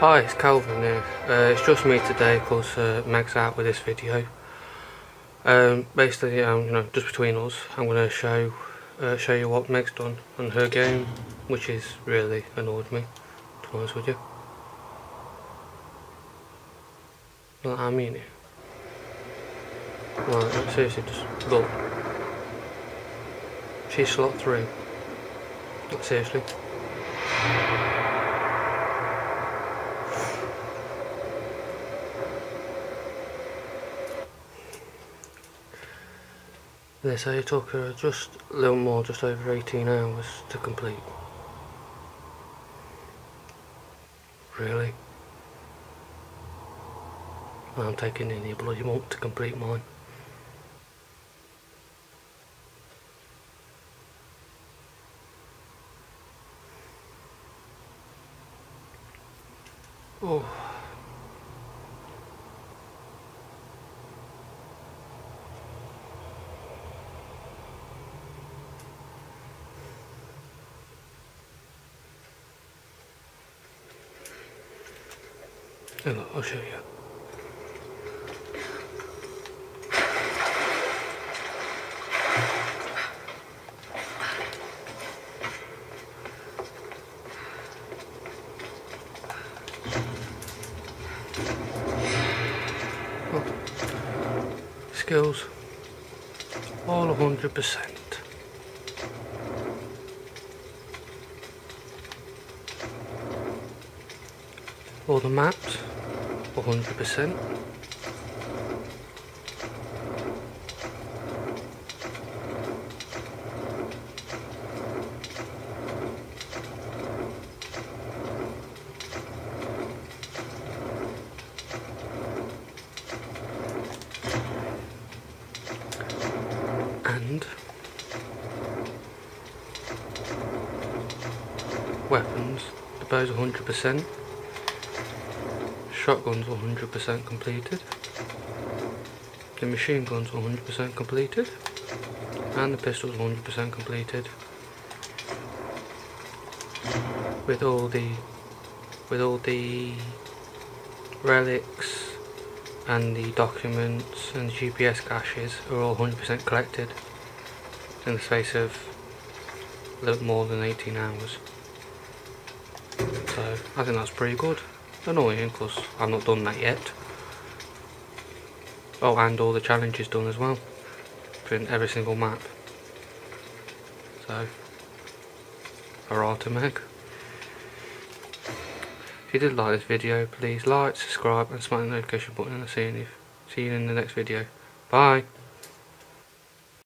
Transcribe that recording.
Hi, it's Kelvin here. Uh, it's just me today because uh, Meg's out with this video. Um, basically, um, you know, just between us, I'm going to show uh, show you what Meg's done on her game, which is really annoyed me, to be honest with you. Well, I mean it. Right, seriously, just look. She slot through. Like, seriously. They say it took her just a little more, just over 18 hours to complete. Really? I'm taking nearly a bloody month to complete mine. Oh. Look, I'll show you. Skills, all 100%. All the maps, 100%. And weapons, the bow's 100%. Shotgun's 100% completed. The machine gun's 100% completed. And the pistol's 100% completed. With all the with all the relics and the documents and the GPS caches are all 100% collected in the space of a little more than 18 hours. So I think that's pretty good annoying because I've not done that yet. Oh, and all the challenges done as well. In every single map. So, hurrah to Meg. If you did like this video, please like, subscribe and smash the notification button and see you in the next video. Bye!